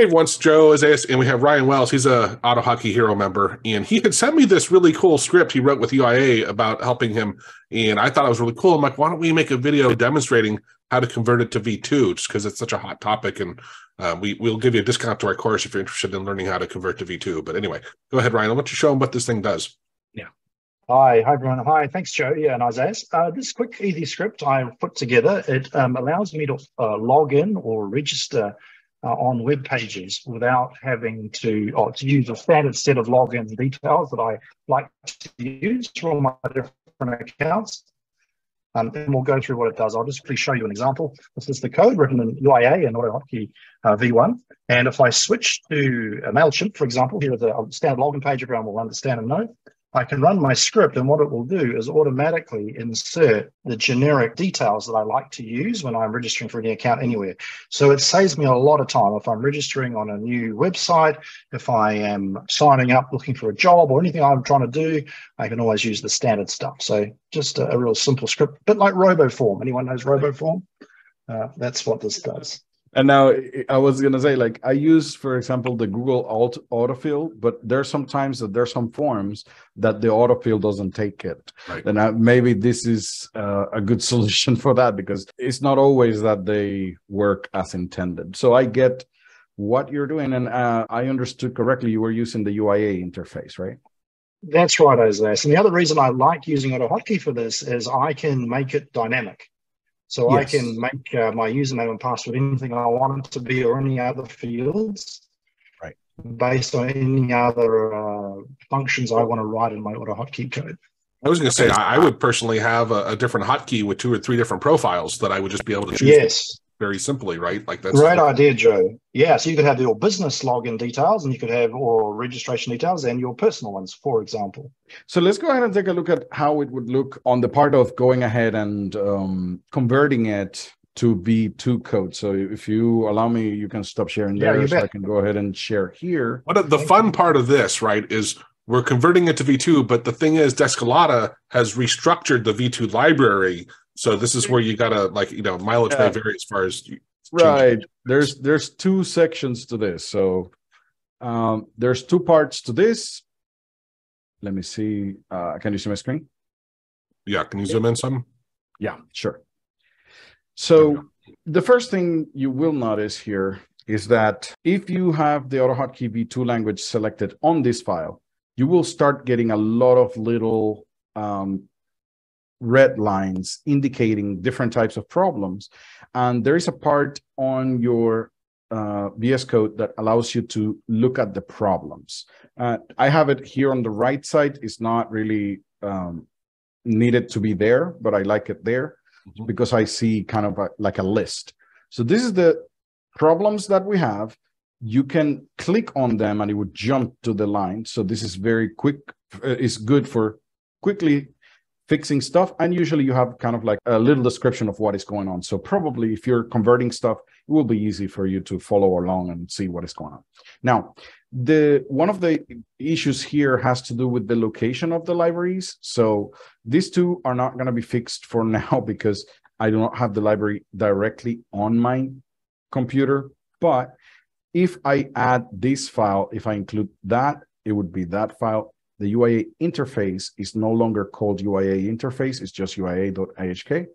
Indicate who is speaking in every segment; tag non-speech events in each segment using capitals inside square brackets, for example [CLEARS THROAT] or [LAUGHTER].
Speaker 1: Hey, once Joe is and we have Ryan Wells. He's a AutoHotkey Hero member, and he had sent me this really cool script he wrote with UIA about helping him, and I thought it was really cool. I'm like, why don't we make a video demonstrating how to convert it to V2, just because it's such a hot topic, and uh, we we'll give you a discount to our course if you're interested in learning how to convert to V2. But anyway, go ahead, Ryan. Why don't you show them what this thing does?
Speaker 2: Yeah. Hi, hi everyone. Hi, thanks, Joe. Yeah, and Isaias. Uh, this quick, easy script I put together. It um, allows me to uh, log in or register uh, on web pages without having to, or to use a standard set of login details that I like to use for all my different accounts. Um, and we'll go through what it does. I'll just please show you an example. This is the code written in UIA and AutoHotkey uh, V1. And if I switch to a MailChimp, for example, here is a standard login page everyone will understand and know. I can run my script and what it will do is automatically insert the generic details that I like to use when I'm registering for any account anywhere. So it saves me a lot of time if I'm registering on a new website, if I am signing up looking for a job or anything I'm trying to do, I can always use the standard stuff. So just a, a real simple script, a bit like RoboForm. Anyone knows RoboForm? Uh, that's what this does.
Speaker 3: And now I was gonna say, like I use, for example, the Google Alt autofill, but there's sometimes that there's some forms that the autofill doesn't take it. Right. And I, maybe this is uh, a good [LAUGHS] solution for that because it's not always that they work as intended. So I get what you're doing, and uh, I understood correctly. You were using the UIA interface, right?
Speaker 2: That's right, Isaias. And the other reason I like using AutoHotkey for this is I can make it dynamic. So yes. I can make uh, my username and password anything I want it to be or any other fields
Speaker 3: right.
Speaker 2: based on any other uh, functions I want to write in my AutoHotkey code.
Speaker 1: I was going to say, I, would personally have a, a, different hotkey with two or three different profiles that I would just be able to choose.
Speaker 2: Yes
Speaker 1: very simply, right? Like that's
Speaker 2: great idea, Joe. Yeah, so you could have your business login details, and you could have or registration details, and your personal ones, for example.
Speaker 3: So let's go ahead and take a look at how it would look on the part of going ahead and um, converting it to V2 code. So if you allow me, you can stop sharing yeah, there, so I can go ahead and share here.
Speaker 1: But the fun part of this, right, is we're converting it to V2, but the thing is, Descolada has restructured the V2 library so this is where you gotta like you know mileage yeah. may vary as far as
Speaker 3: right. There's there's two sections to this. So um, there's two parts to this. Let me see. Uh, can you see my screen?
Speaker 1: Yeah. Can you zoom in some?
Speaker 3: Yeah, sure. So the first thing you will notice here is that if you have the AutoHotkey V2 language selected on this file, you will start getting a lot of little um, red lines indicating different types of problems. And there is a part on your uh, VS Code that allows you to look at the problems. Uh, I have it here on the right side. It's not really um, needed to be there, but I like it there mm-hmm. because I see kind of a, like a list. So this is the problems that we have. You can click on them and it would jump to the line. So this is very quick. Uh, it's good for quickly fixing stuff. And usually you have kind of like a little description of what is going on. So probably if you're converting stuff, it will be easy for you to follow along and see what is going on. Now, the one of the issues here has to do with the location of the libraries. So these two are not going to be fixed for [LAUGHS] now because I do not have the library directly on my computer. But if I add this file, if I include that, it would be that file the UIA interface is no longer called UIA interface, it's just UIA.ahk,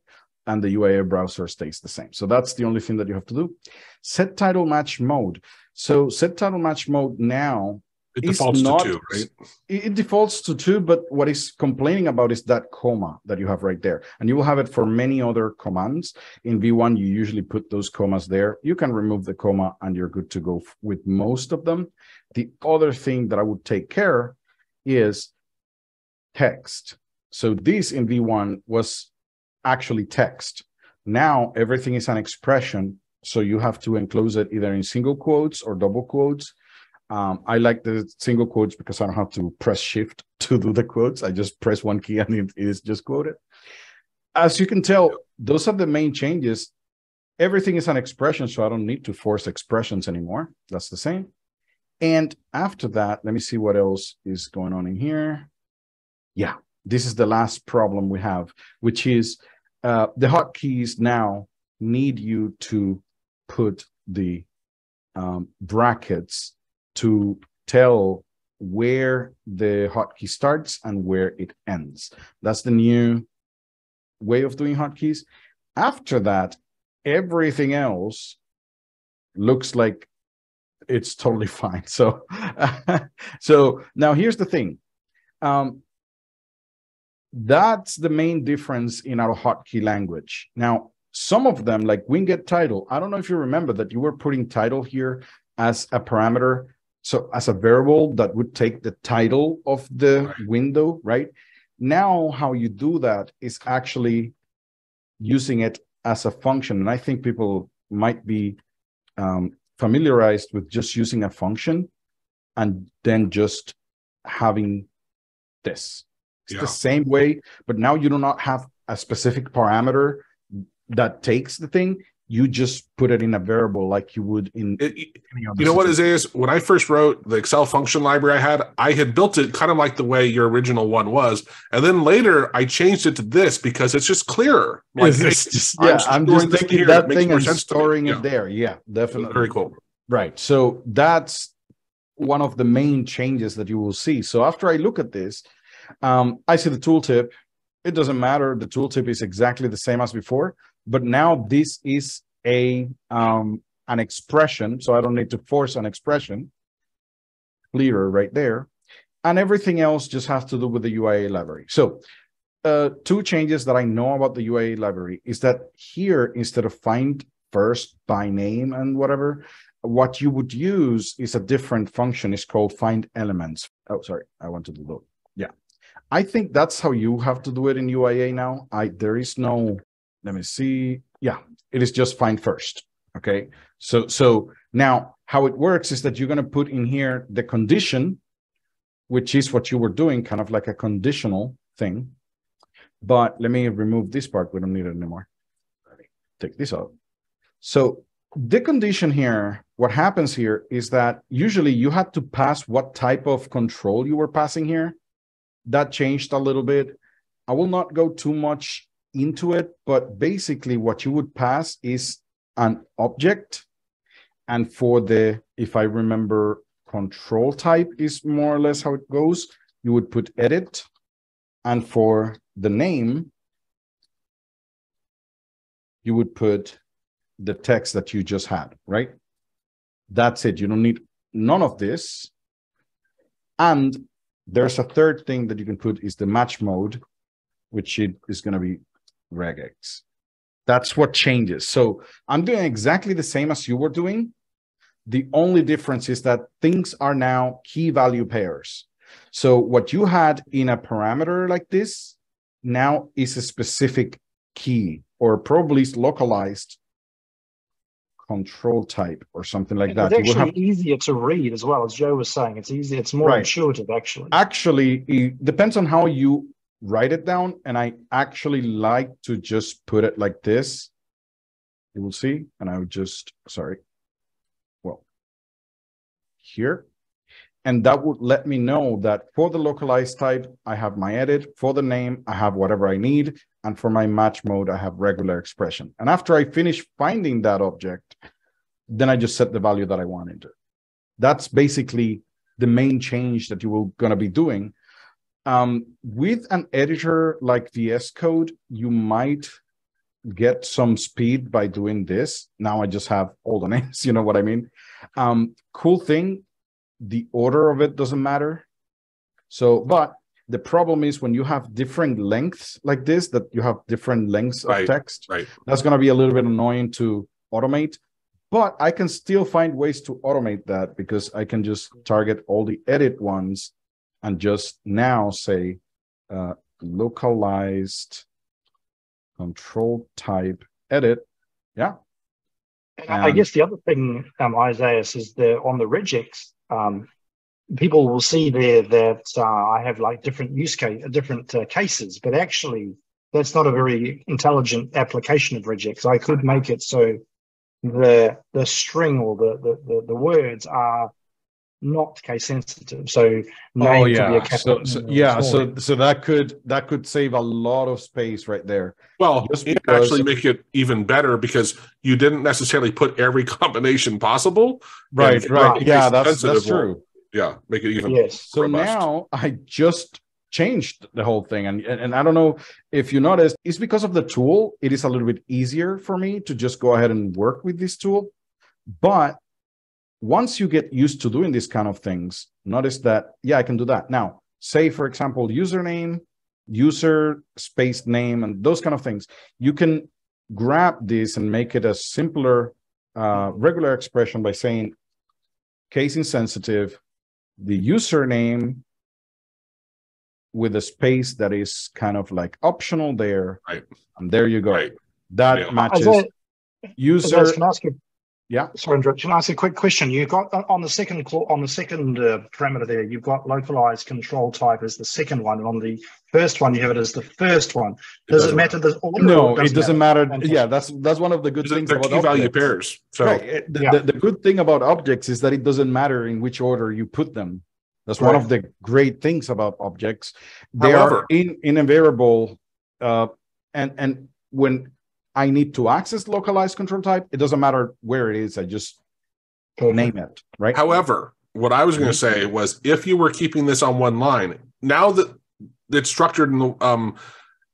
Speaker 3: and the UIA browser stays the same. So that's the only thing that you have to do. Set title match mode. So set title match mode now
Speaker 1: it defaults not, to two, right?
Speaker 3: It defaults to two, but what is complaining about is that comma that you have right there. And you will have it for many other commands. In V1, you usually put those commas there. You can remove the comma and you're good to go with most of them. The other thing that I would take care is text. So this in V1 was actually text. Now everything is an expression. So you have to enclose it either in single quotes or double quotes. Um, I like the single quotes because I don't have to press shift [LAUGHS] to do the quotes. I just press one key and it is just quoted. As you can tell, those are the main changes. Everything is an expression, so I don't need to force expressions anymore. That's the same. And after that, let me see what else is going on in here. Yeah, this is the last problem we have, which is uh, the hotkeys now need you to put the um, brackets to tell where the hotkey starts and where it ends. That's the new way of doing hotkeys. After that, everything else looks like it's totally [LAUGHS] fine. So, [LAUGHS] so now here's the thing. Um, that's the main difference in our hotkey language. Now, some of them, like winget title, I don't know if you remember that you were putting title here as a parameter. So as a variable that would take the title of the right. window, right? Now, how you do that is actually using it as a function. And I think people might be um, familiarized with just using a function and then just having this. It's yeah. the same way, but now you do not have a specific parameter that takes the thing you just put it in a variable like you would in
Speaker 1: it, you know what it is? When i first wrote the excel function library i had i had built it kind of like the way your original one was. And then later i changed it to this because it's just clearer.
Speaker 3: Like it's [LAUGHS] just, yeah i'm, I'm just thinking that thing and storing it yeah. there. Yeah definitely.
Speaker 1: Very cool.
Speaker 3: Right. So that's one of the main changes that you will see. So after i look at this um, i see the tooltip. It doesn't matter. The tooltip is exactly the same as before but now this is a um, an expression, so I don't need to force an expression. Clearer right there. And everything else just has to do with the UIA library. So uh, two changes that I know about the UIA library is that here, instead of find first by name and whatever, what you would use is a different function. It's called find elements. Oh, sorry, I wanted to look. Yeah, I think that's how you have to do it in UIA now. I there is no let me see. Yeah, it is just find first. Okay. So, so now how it works is that you're going to put in here the condition, which is what you were doing, kind of like a conditional thing. But let me remove this part. We don't need it anymore. Take this out. So the condition here, what happens here is that usually you had to pass what type of control you were passing here. That changed a little bit. I will not go too much into it, but basically what you would pass is an object. And for the, if I remember, control type is more or less how it goes, you would put edit. And for the name, you would put the text that you just had, right? That's it. You don't need none of this. And there's a third thing that you can put is the match mode, which is going to be regex. That's what changes. So I'm doing exactly the same as you were doing. The only difference is that things are now key value pairs. So what you had in a parameter like this now is a specific key or probably is localized control type or something like that.
Speaker 2: It's actually have... easier to read as well, as Joe was saying. It's easy. It's more right. intuitive, actually.
Speaker 3: Actually, it depends on how you write it down and I actually like to just put it like this. You will see, and I would just, sorry, well, here. And that would let me know that for the localized type, I have my edit. For the name, I have whatever I need. And for my match mode, I have regular expression. And after I finish finding that object, then I just set the value that I want into. That's basically the main change that you will going to be doing um, with an editor like VS Code, you might get some speed by doing this. Now I just have all the [LAUGHS] names, you know what I mean? Um, cool thing, the order of it doesn't matter. So, but the problem is when you have different lengths like this, that you have different lengths of text,
Speaker 1: right.
Speaker 3: that's going to be a little bit annoying to automate. But I can still find ways to automate that because I can just target all the edit ones and just now say uh, localized control type edit. Yeah.
Speaker 2: And I guess the other thing, um, Isaias, is that on the regex, um, people will see there that uh, I have like different use case, different uh, cases, but actually that's not a very intelligent application of regex. I could make it so the the string or the the, the, the words are not case sensitive. So name
Speaker 3: oh
Speaker 2: could be a
Speaker 3: yeah,
Speaker 2: capital
Speaker 3: so, so yeah,
Speaker 2: small
Speaker 3: so so that could that could save a lot of space right there.
Speaker 1: Well,
Speaker 3: Just
Speaker 1: it
Speaker 3: because-
Speaker 1: actually make it even better because you didn't necessarily put every [LAUGHS] combination possible.
Speaker 3: Right, right. Yeah, that's that's
Speaker 1: will-
Speaker 3: true.
Speaker 1: Yeah, make it even.
Speaker 2: Yes.
Speaker 3: So
Speaker 1: robust.
Speaker 3: now I just changed the whole thing, and, and and I don't know if you noticed, it's because of the tool. It is a little bit easier for me to just go ahead and work with this tool. But once you get used to doing these kind of things, notice that yeah, I can do that. Now, say for example, username, user space name, and those kind of things, you can grab this and make it a simpler uh, regular expression by saying case insensitive the username with a space that is kind of like optional there.
Speaker 1: Right.
Speaker 3: And there you go.
Speaker 1: Right.
Speaker 3: That
Speaker 1: Yeah.
Speaker 3: matches
Speaker 2: Isaias,
Speaker 3: user.
Speaker 2: Isaias, can I ask you?
Speaker 3: Yeah.
Speaker 2: Sorry, Andrew, can I ask a quick question? You've got uh, on the second on the second uh, parameter there, you've got localized control type as the second one, and on the first one you have it as the first one. Does it
Speaker 1: doesn't
Speaker 2: matter the order? or
Speaker 3: No, it doesn't matter.
Speaker 2: Fantastic.
Speaker 3: Yeah, that's that's one of the good
Speaker 1: They're
Speaker 3: things
Speaker 1: they're
Speaker 3: about
Speaker 1: key value
Speaker 3: objects.
Speaker 1: pairs. So
Speaker 3: Right. It- The,
Speaker 2: Yeah.
Speaker 3: the, the good thing about objects is that it doesn't matter in which order you put them. That's one of the great things about objects. They
Speaker 1: However-
Speaker 3: are in, in invariable, uh, and and when I need to access localized control type, it doesn't matter where it is. I just name it. Right.
Speaker 1: However, what I was going to say was if you were keeping this on one line, now that it's structured in the um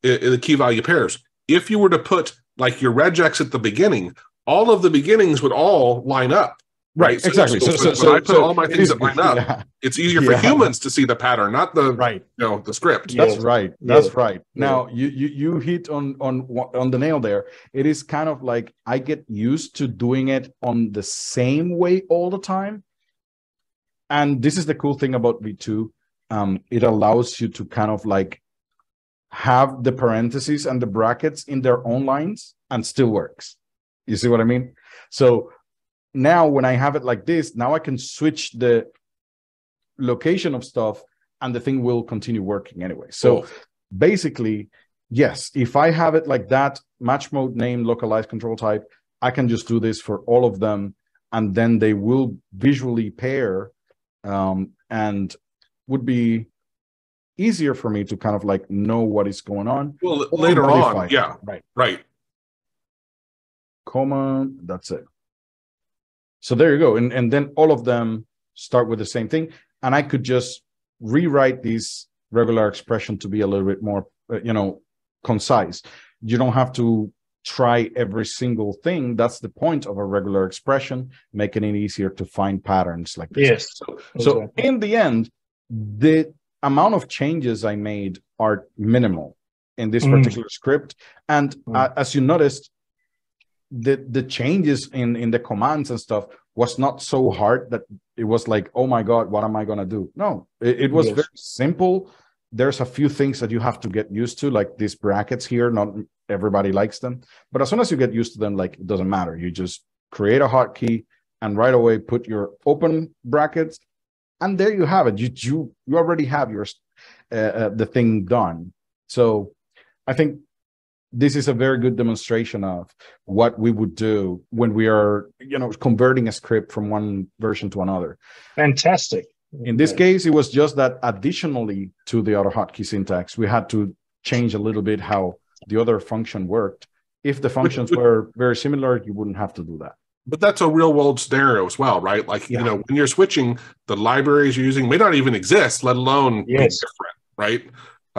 Speaker 1: in the key value pairs, if you were to put like your regex at the beginning, all of the beginnings would all line up.
Speaker 3: Right.
Speaker 1: So-
Speaker 3: exactly.
Speaker 1: so
Speaker 3: So, so,
Speaker 1: when
Speaker 3: so,
Speaker 1: I put all my things
Speaker 3: is-
Speaker 1: that line [LAUGHS] up,
Speaker 3: yeah,
Speaker 1: It's easier for
Speaker 3: Yeah.
Speaker 1: humans to see the pattern, not the
Speaker 3: right.
Speaker 1: you know the script.
Speaker 2: Yeah.
Speaker 3: That's right. That's
Speaker 2: Yeah.
Speaker 3: right. Now you you you hit on on on the nail there. It is kind of like I get used to doing it on the same way all the time. And this is the cool thing about V2. Um, it allows you to kind of like have the parentheses and the brackets in their own lines and still works. You see what I mean? So now when I have it like this, now I can switch the location of stuff and the thing will continue working anyway. So
Speaker 1: Cool.
Speaker 3: basically, yes, if I have it like that, match mode name, localized control type, I can just do this for all of them, and then they will visually pair um, and would be easier for me to kind of like know what is going on.
Speaker 1: Well, later
Speaker 3: modify
Speaker 1: on, yeah,
Speaker 3: Right.
Speaker 1: right.
Speaker 3: Comma, that's it. So there you go. And, and then all of them start with the same thing. And I could just rewrite these regular expression to be a little bit more, uh, you know, concise. You don't have to try every single thing. That's the point of a regular expression, making it easier to find patterns like this.
Speaker 2: Yes.
Speaker 3: So, so in the end, the amount of changes I made are minimal in this
Speaker 2: Mm.
Speaker 3: particular script. And
Speaker 2: Mm.
Speaker 3: uh, as you noticed, the the changes in in the commands and stuff was not so hard that it was like, oh my god, what am I gonna do? No, it, it was
Speaker 2: Yes.
Speaker 3: very simple. There's a few things that you have to get used to, like these brackets here. Not everybody likes them, but as soon as you get used to them, like it doesn't matter. You just create a hotkey and right away put your open brackets, and there you have it. You you you already have your uh, uh, the thing done. So I think this is a very good demonstration of what we would do when we are you know converting a script from one version to another
Speaker 2: Fantastic.
Speaker 3: in this case it was just that additionally to the AutoHotkey syntax we had to change a little bit how the other function worked if the functions were very similar you wouldn't have to do that
Speaker 1: But that's a real world scenario as well, right? Like
Speaker 3: Yeah.
Speaker 1: you know, when you're switching, the libraries you're using may not even exist, let alone be different, right?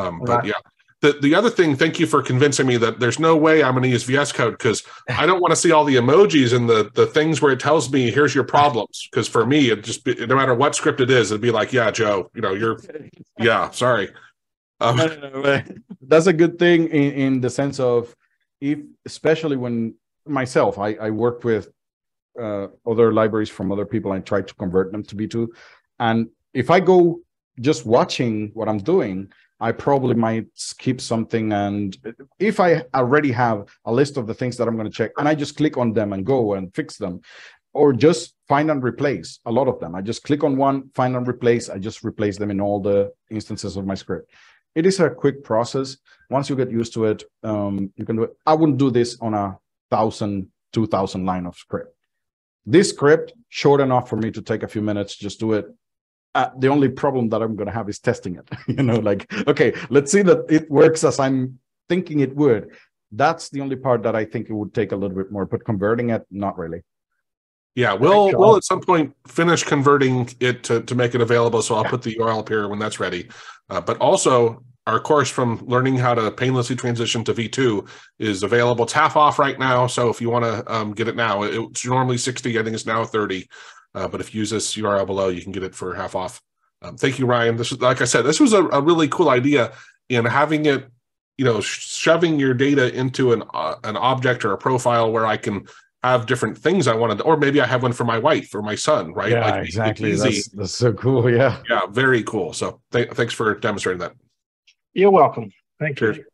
Speaker 1: Um,
Speaker 2: Right.
Speaker 1: but yeah. The, the other thing, thank you for convincing me that there's no way I'm going to use VS Code because I don't want to see all the emojis and the the things where it tells me here's your problems. Because for me, it just be, no matter what script it is, it'd be like, yeah, Joe, you know, you're yeah, sorry. Um,
Speaker 3: that's a good thing in, in the sense of if especially when myself i, I work with uh, other libraries from other people i try to convert them to v2 and if i go just watching what i'm doing i probably might skip something and if i already have a list of the things that i'm going to check and i just click on them and go and fix them or just find and replace a lot of them i just click on one find and replace i just replace them in all the instances of my script it is a quick process. Once you get used to it, um, you can do it. I wouldn't do this on a thousand, two thousand line of script. this script short enough for me to take a few minutes, just do it. Uh, the only problem that I'm going to have is testing it. [LAUGHS] you know, like okay, let's see that it works as I'm thinking it would. That's the only part that I think it would take a little bit more, but converting it, not really.
Speaker 1: Yeah, we'll we'll at some point finish converting it to, to make it available. So I'll yeah. put the URL up here when that's ready. Uh, but also, our course from learning how to painlessly transition to V2 is available. It's half off right now. So if you want to um, get it now, it's normally 60. I think it's now 30. Uh, but if you use this URL below, you can get it for half off. Um, thank you, Ryan. This is like I said, this was a, a really cool idea in having it, you know, shoving your data into an uh, an object or a profile where I can have different things I wanted, or maybe I have one for my wife or my son, right?
Speaker 3: Yeah, like, exactly. That's, that's, so cool. [LAUGHS] Yeah.
Speaker 1: Yeah, very cool. So th- thanks for demonstrating that.
Speaker 2: You're welcome. Thank Cheers. you.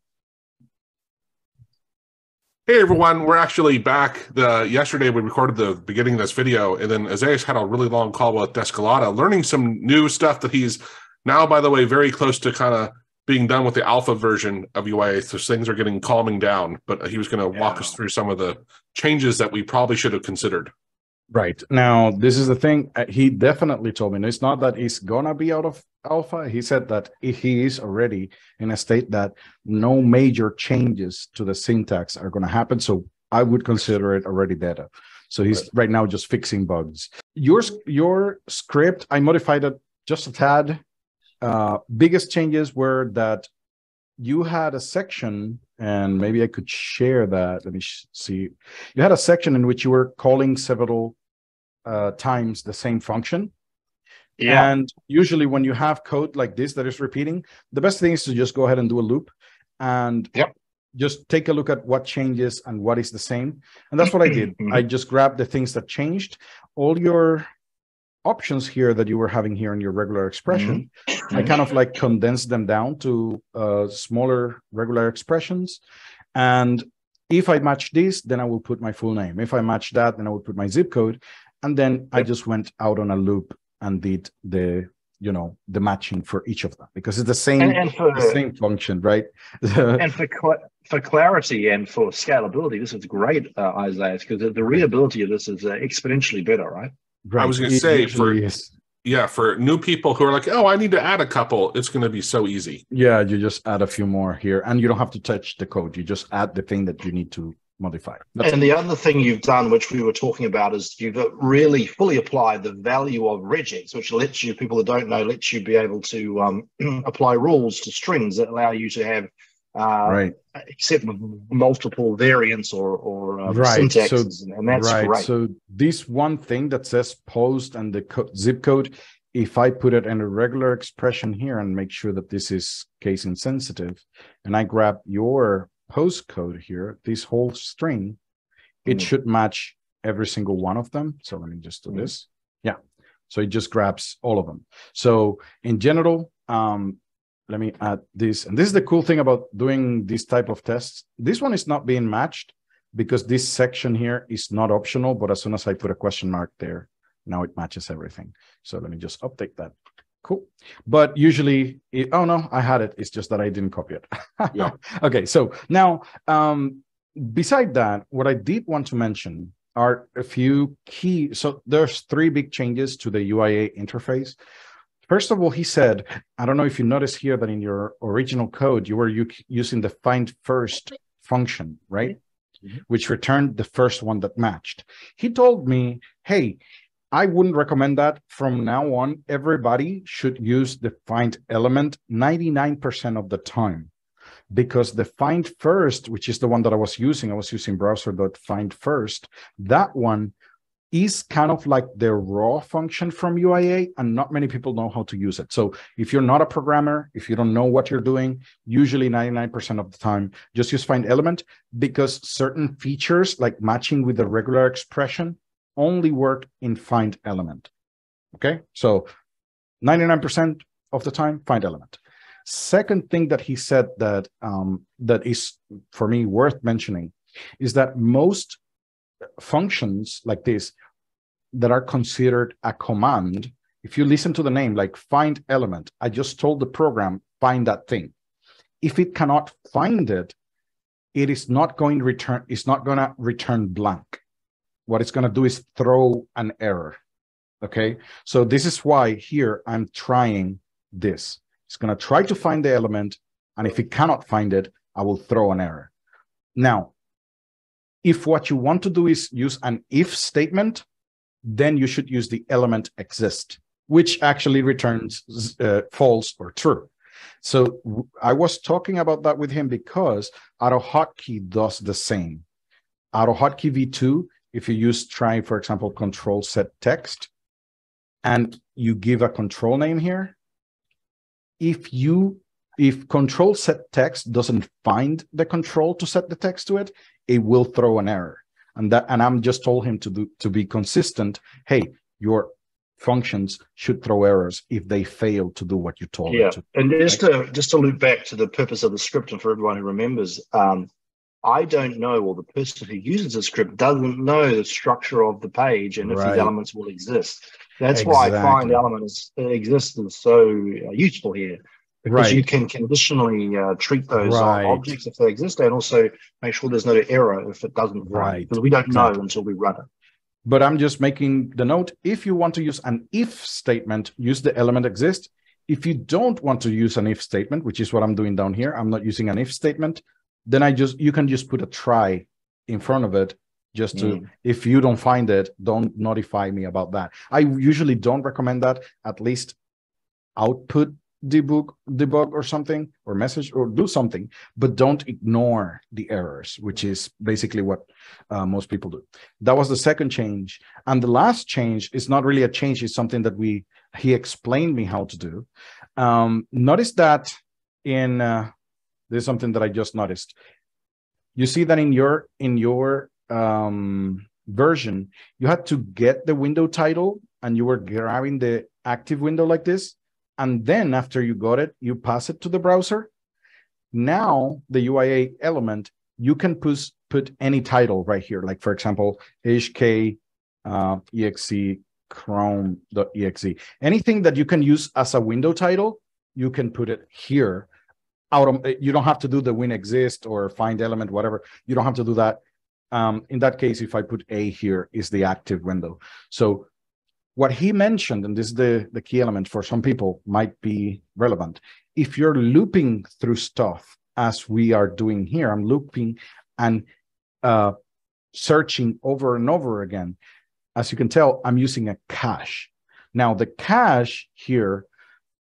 Speaker 1: Hey everyone, we're actually back. The yesterday we recorded the beginning of this video, and then Isaias had a really long call with Descolada, learning some new stuff that he's now, by the way, very close to kind of being done with the alpha version of UIA. So things are getting calming down, but he was going to yeah. walk us through some of the changes that we probably should have considered.
Speaker 3: Right. Now, this is the thing. Uh, he definitely told me it's not that he's going to be out of alpha. He said that he is already in a state that no major changes to the syntax are going to happen. So I would consider it already beta. So he's right. right now just fixing bugs. Your, your script, I modified it just a tad. Uh, biggest changes were that you had a section and maybe I could share that. Let me see. You had a section in which you were calling several uh, times the same function. Yeah. And usually, when you have code like this that is repeating, the best thing is to just go ahead and do a loop and
Speaker 2: yep.
Speaker 3: just take a look at what changes and what is the same. And that's what I did. [CLEARS THROAT] I just grabbed the things that changed. All your options here that you were having here in your regular expression, mm-hmm. I kind of like condensed them down to uh, smaller regular expressions. And if I match this, then I will put my full name. If I match that, then I will put my zip code. And then I just went out on a loop and did the you know the matching for each of them because it's the same and, and for, the same function right [LAUGHS]
Speaker 2: and for for clarity and for scalability this is great uh, isaias because the, the readability of this is uh, exponentially better right
Speaker 1: Right. I was going to say for is. yeah, for new people who are like, oh, I need to add a couple, it's going to be so easy.
Speaker 3: Yeah, you just add a few more here, and you don't have to touch the code. You just add the thing that you need to modify.
Speaker 2: That's and the other thing you've done, which we were talking about, is you've really fully applied the value of regex, which lets you, people that don't know, lets you be able to um, [CLEARS THROAT] apply rules to strings that allow you to have uh,
Speaker 3: right.
Speaker 2: except multiple variants or or uh, right. syntaxes, so, and that's right. great.
Speaker 3: So this one thing that says post and the co- zip code, if I put it in a regular expression here and make sure that this is case insensitive, and I grab your postcode here, this whole string, it mm. should match every single one of them. So let me just do mm. this. Yeah. So it just grabs all of them. So in general, um, let me add this. And this is the cool thing about doing this type of tests. This one is not being matched because this section here is not optional, but as soon as I put a question mark there, now it matches everything. So let me just update that. Cool. But usually, it, oh no, I had it. It's just that I didn't copy it. yeah. [LAUGHS] Okay. So now, um, beside that, what I did want to mention are a few key. So there's three big changes to the UIA interface. First of all, he said, I don't know if you notice here that in your original code, you were using the find first function, right? Mm-hmm. Which returned the first one that matched. He told me, hey, I wouldn't recommend that. From hmm. now on, everybody should use the find element 99% of the time because the find first, which is the one that I was using, I was using browser.find first, that one is kind of like the raw function from UIA, and not many people know how to use it. So if you're not a programmer, if you don't know what you're doing, usually 99% of the time, just use find element because certain features like matching with the regular expression only work in find element. Okay, so 99% of the time, find element. Second thing that he said that um, that is for me worth mentioning is that most functions like this that are considered a command, if you listen to the name like find element, I just told the program find that thing. If it cannot find it, it is not going to return, it's not going to return blank. What it's going to do is throw an error. Okay. So this is why here I'm trying this. It's going to try to find the element. And if it cannot find it, I will throw an error. Now, if what you want to do is use an if statement, then you should use the element exist, which actually returns uh, false or true. So I was talking about that with him because AutoHotkey does the same. AutoHotkey v2, if you use try, for example, control set text, and you give a control name here, if you if control set text doesn't find the control to set the text to it, it will throw an error. And that and I'm just told him to do to be consistent. Hey, your functions should throw errors if they fail to do what you told
Speaker 2: yeah.
Speaker 3: them
Speaker 2: to. And just to just to loop back to the purpose of the script, and for everyone who remembers, um, I don't know, or the person who uses the script doesn't know the structure of the page and if right. these elements will exist. That's exactly. why find elements exist is so uh, useful here because right. you can conditionally uh, treat those right. objects if they exist and also make sure there's no error if it doesn't run right. because we don't exactly. know until we run it
Speaker 3: but i'm just making the note if you want to use an if statement use the element exist if you don't want to use an if statement which is what i'm doing down here i'm not using an if statement then i just you can just put a try in front of it just to mm. if you don't find it don't notify me about that. I usually don't recommend that at least output debug debug or something or message or do something but don't ignore the errors which is basically what uh, most people do. That was the second change. And the last change is not really a change it's something that we he explained me how to do. Um, notice that in uh, there's something that i just noticed you see that in your in your um, version you had to get the window title and you were grabbing the active window like this and then after you got it, you pass it to the browser. Now the UIA element, you can put, put any title right here. Like for example, HK uh, exe chrome.exe. Anything that you can use as a window title, you can put it here. Of, you don't have to do the win exist or find element, whatever. You don't have to do that. Um, in that case, if I put A here, is the active window. So what he mentioned, and this is the, the key element for some people, might be relevant. If you're looping through stuff as we are doing here, I'm looping and uh, searching over and over again. As you can tell, I'm using a cache. Now, the cache here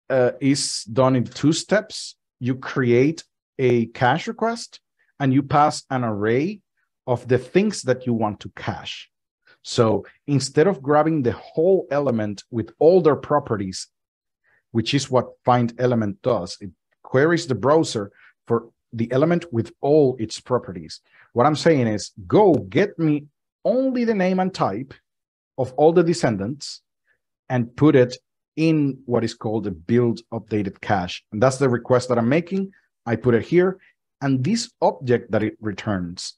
Speaker 3: uh, is done in two steps. You create a cache request and you pass an array of the things that you want to cache. So instead of grabbing the whole element with all their properties, which is what find element does, it queries the browser for the element with all its properties. What I'm saying is go get me only the name and type of all the descendants and put it in what is called a build updated cache. And that's the request that I'm making. I put it here. And this object that it returns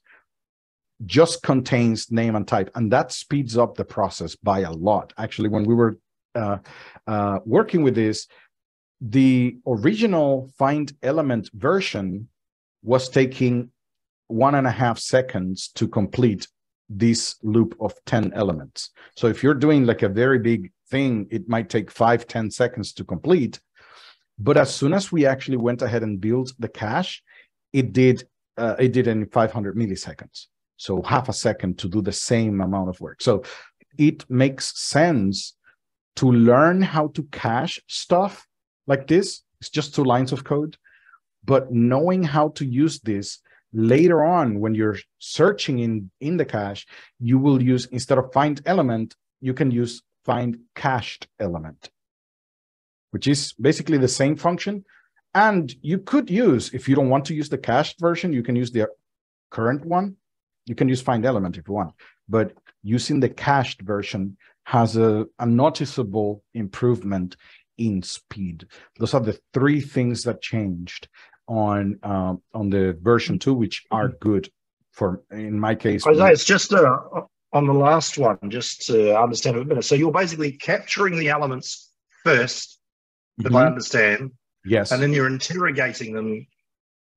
Speaker 3: just contains name and type, and that speeds up the process by a lot. Actually, when we were uh, uh, working with this, the original find element version was taking one and a half seconds to complete this loop of 10 elements. So if you're doing like a very big thing, it might take five ten seconds to complete. But as soon as we actually went ahead and built the cache, it did uh, it did in 500 milliseconds. So half a second to do the same amount of work. So it makes sense to learn how to cache stuff like this. It's just two lines of code. But knowing how to use this later on when you're searching in, in the cache, you will use instead of find element, you can use find cached element, which is basically the same function. And you could use, if you don't want to use the cached version, you can use the current one you can use find element if you want, but using the cached version has a, a noticeable improvement in speed. Those are the three things that changed on um, on the version two, which are good for in my case.
Speaker 2: It's just uh, on the last one, just to understand a bit. So you're basically capturing the elements first, if mm-hmm. I understand.
Speaker 3: Yes.
Speaker 2: And then you're interrogating them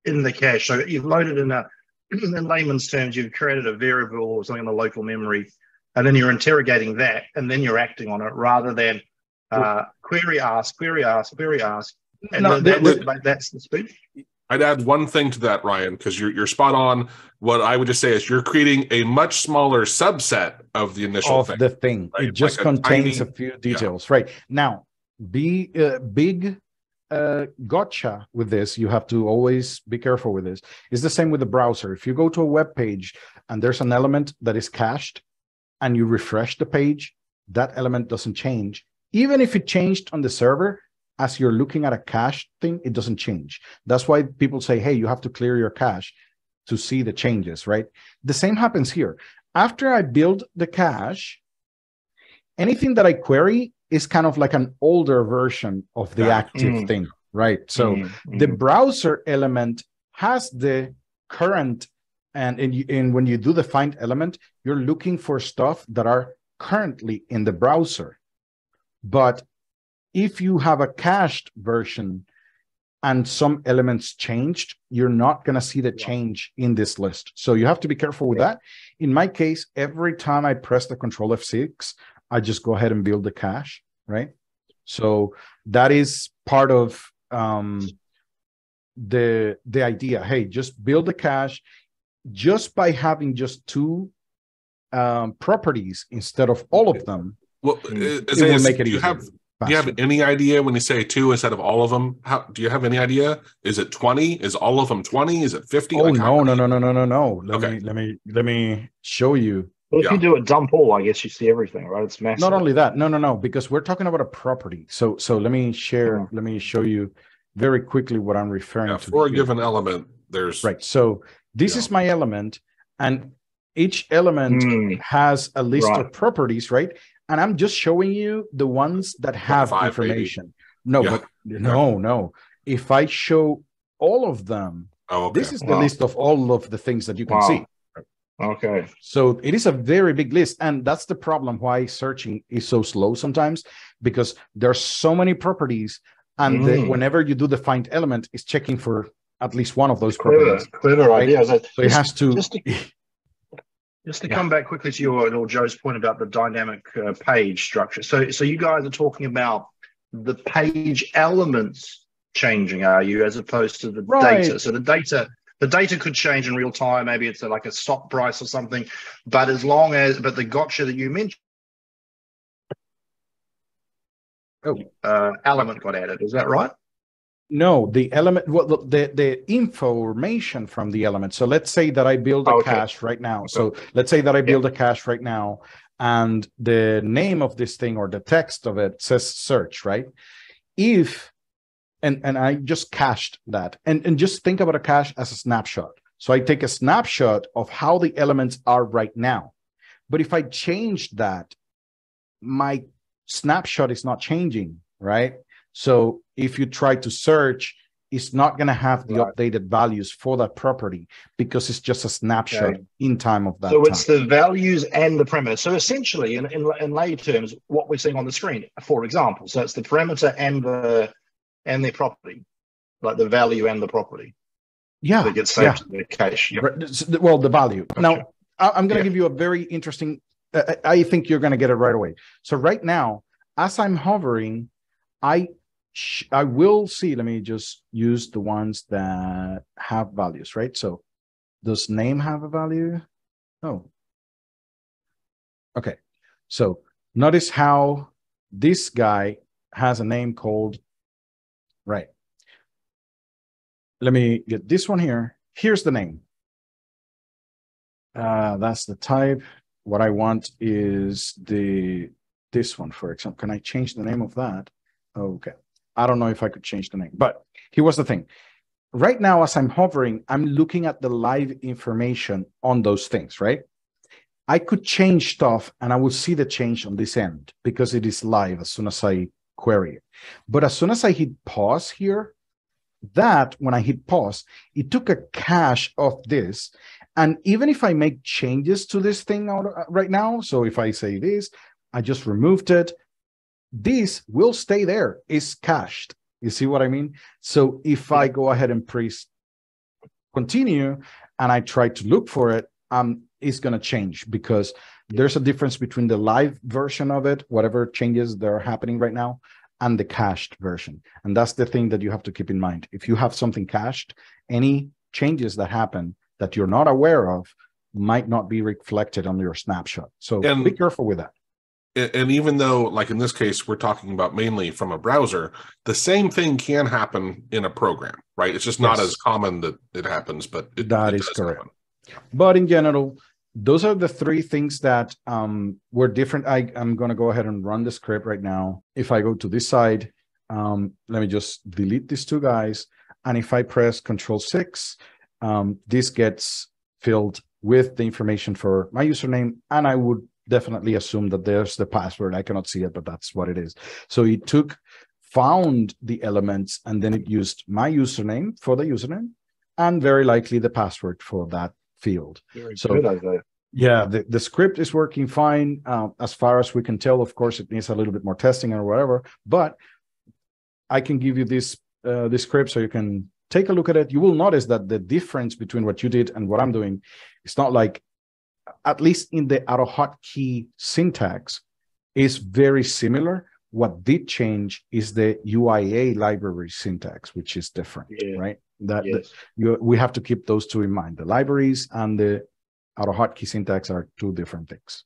Speaker 2: in the cache. So you've loaded in a [CLEARS THROAT] in layman's terms, you've created a variable or something in the local memory and then you're interrogating that, and then you're acting on it rather than uh, query ask, query ask, query ask. And
Speaker 3: No,
Speaker 2: that- that- that's the speed.
Speaker 1: I'd add one thing to that, Ryan, because you're you're spot on. What I would just say is you're creating a much smaller subset of the initial
Speaker 3: of
Speaker 1: thing.
Speaker 3: the thing.
Speaker 1: right?
Speaker 3: It just
Speaker 1: Like a
Speaker 3: contains
Speaker 1: tiny-
Speaker 3: a few details, right? Now, be uh, big uh, gotcha with this. You have to always be careful with this. It's the same with the browser. If you go to a web page and there's an element that is cached, and you refresh the page, that element doesn't change. Even if it changed on the server, as you're looking at a cache thing, it doesn't change. That's why people say, "Hey, you have to clear your cache." to see the changes, right? The same happens here. After I build the cache, anything that I query is kind of like an older version of the
Speaker 1: Yeah.
Speaker 3: active
Speaker 2: Mm.
Speaker 3: thing, right? So
Speaker 2: Mm,
Speaker 3: the
Speaker 2: mm.
Speaker 3: browser element has the current and, you, and when you do the find element, you're looking for stuff that are currently in the browser. But if you have a cached version and some elements changed, you're not going to see the change in this list. So you have to be careful with that. In my case, every time I press the control F6, I just go ahead and build the cache, right? So that is part of um, the the idea. Hey, just build the cache just by having just two um, properties instead of all of them.
Speaker 1: well,
Speaker 2: Mm.
Speaker 1: is,
Speaker 3: It will make it easier.
Speaker 1: have do you have any idea when you say two instead of all of them? How do you have any idea? Is it twenty? Is all of them twenty? Is it fifty?
Speaker 3: Oh
Speaker 1: Like,
Speaker 3: no, no, no, no, no, no, no. Let
Speaker 1: Okay.
Speaker 3: me let me let me show you.
Speaker 2: Well, if
Speaker 1: Yeah.
Speaker 2: you do a dump all, I guess you see everything, right? It's massive.
Speaker 3: Not only that, no, no, no, because we're talking about a property. So so let me share,
Speaker 2: Mhm.
Speaker 3: let me show you very quickly what I'm referring
Speaker 1: Yeah,
Speaker 3: to.
Speaker 1: for a
Speaker 3: here.
Speaker 1: given element, there's
Speaker 3: Right. So this
Speaker 1: Yeah.
Speaker 3: is my element, and each element
Speaker 2: Mm,
Speaker 3: has a list
Speaker 2: Right.
Speaker 3: of properties, right? And I'm just showing you the ones that have
Speaker 1: five, maybe.
Speaker 3: information. No,
Speaker 1: Yeah.
Speaker 3: but no, no. If I show all of them,
Speaker 1: oh, okay.
Speaker 3: this is the
Speaker 2: Wow.
Speaker 3: list of all of the things that you can
Speaker 2: Wow.
Speaker 3: see.
Speaker 2: okay.
Speaker 3: So it is a very big list. And that's the problem why searching is so slow sometimes, because there's so many properties. And the-
Speaker 2: Mm.
Speaker 3: whenever you do the find element, it's checking for at least one of those
Speaker 2: Clever,
Speaker 3: properties.
Speaker 2: clever
Speaker 3: Right.
Speaker 2: idea. So
Speaker 3: So it has to
Speaker 2: just to, [LAUGHS] just to
Speaker 3: Yeah.
Speaker 2: come back quickly to your or Joe's point about the dynamic uh, page structure. So, so you guys are talking about the page elements changing, are you, as opposed to the
Speaker 3: Right.
Speaker 2: data? So the data, the data could change in real time. Maybe it's a, like a stock price or something. But as long as, but the gotcha that you mentioned.
Speaker 3: Oh.
Speaker 2: uh, element got added. Is that right?
Speaker 3: No, the element, well, the, the information from the element. So let's say that I build a
Speaker 2: Okay.
Speaker 3: cache right now. So let's say that I build a cache right now, and the name of this thing or the text of it says search, right? If and and I just cached that, and and just think about a cache as a snapshot. So I take a snapshot of how the elements are right now, but if I change that, my snapshot is not changing, right? So if you try to search, it's not going to have the
Speaker 2: Right.
Speaker 3: updated values for that property because it's just a snapshot
Speaker 2: Okay.
Speaker 3: in time of that
Speaker 2: So
Speaker 3: time.
Speaker 2: it's the values and the parameter. So essentially, in, in, in lay terms, what we're seeing on the screen, for example, so it's the parameter and the and their property, like the value and the property
Speaker 3: yeah,
Speaker 2: that gets
Speaker 3: yeah.
Speaker 2: saved to the cache. Yep.
Speaker 3: Well, the value.
Speaker 2: Gotcha.
Speaker 3: Now, I'm going to
Speaker 2: Yeah.
Speaker 3: give you a very interesting. Uh, I think you're going to get it right away. So right now, as I'm hovering, I I will see. Let me just use the ones that have values, right? So, does name have a value? Oh. Okay. So notice how this guy has a name called. Right. Let me get this one here. Here's the name. Uh, that's the type. What I want is the this one, for example. Can I change the name of that? Okay. I don't know if I could change the name, but here was the thing. Right now, as I'm hovering, I'm looking at the live information on those things, right? I could change stuff and I will see the change on this end because it is live as soon as I query it. But as soon as I hit pause here, that when I hit pause, it took a cache of this. And even if I make changes to this thing uh, right now, so if I say this, I just removed it, this will stay there, it's cached. You see what I mean? So if I go ahead and press continue and I try to look for it, um, it's going to change because there's a difference between the live version of it, whatever changes that are happening right now, and the cached version. And that's the thing that you have to keep in mind. If you have something cached, any changes that happen that you're not aware of might not be reflected on your snapshot. So
Speaker 1: And-
Speaker 3: be careful with that.
Speaker 1: And, even though, like in this case, we're talking about mainly from a browser, the same thing can happen in a program, right? It's just not
Speaker 3: Yes.
Speaker 1: as common that it happens, but it,
Speaker 3: That
Speaker 1: it
Speaker 3: is correct.
Speaker 1: happen.
Speaker 3: But in general, those are the three things that um, were different. I, I'm going to go ahead and run the script right now. If I go to this side, um, let me just delete these two guys. And if I press Control 6, um, this gets filled with the information for my username. And I would definitely assume that there's the password. I cannot see it, but that's what it is. So it took, found the elements, and then it used my username for the username and very likely the password for that field.
Speaker 2: Very
Speaker 3: So-
Speaker 2: good, Jose.
Speaker 3: Yeah, the, the script is working fine. Uh, as far as we can tell, of course, it needs a little bit more testing or whatever, but I can give you this uh, this script so you can take a look at it. You will notice that the difference between what you did and what I'm doing is not like, at least in the AutoHotkey syntax, is very similar. What did change is the UIA library syntax, which is different,
Speaker 2: Yeah.
Speaker 3: right? That, that you, we have to keep those two in mind. The libraries and the AutoHotkey syntax are two different things.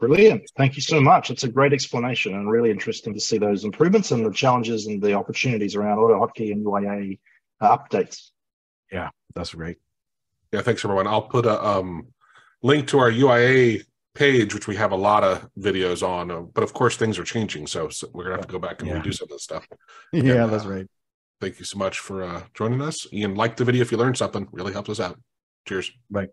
Speaker 2: Brilliant. Thank you so much. It's a great explanation and really interesting to see those improvements and the challenges and the opportunities around AutoHotkey and UIA uh, updates.
Speaker 3: That's great.
Speaker 1: Yeah, thanks everyone. I'll put a um, link to our UIA page, which we have a lot of videos on. Uh, but of course, things are changing, so, so we're gonna have to go back and
Speaker 3: Yeah.
Speaker 1: redo some of this stuff. [LAUGHS]
Speaker 3: Yeah,
Speaker 1: uh,
Speaker 3: that's right.
Speaker 1: Thank you so much for uh, joining us. Ian, like the video if you learned something. Really helps us out. Cheers.
Speaker 3: Bye.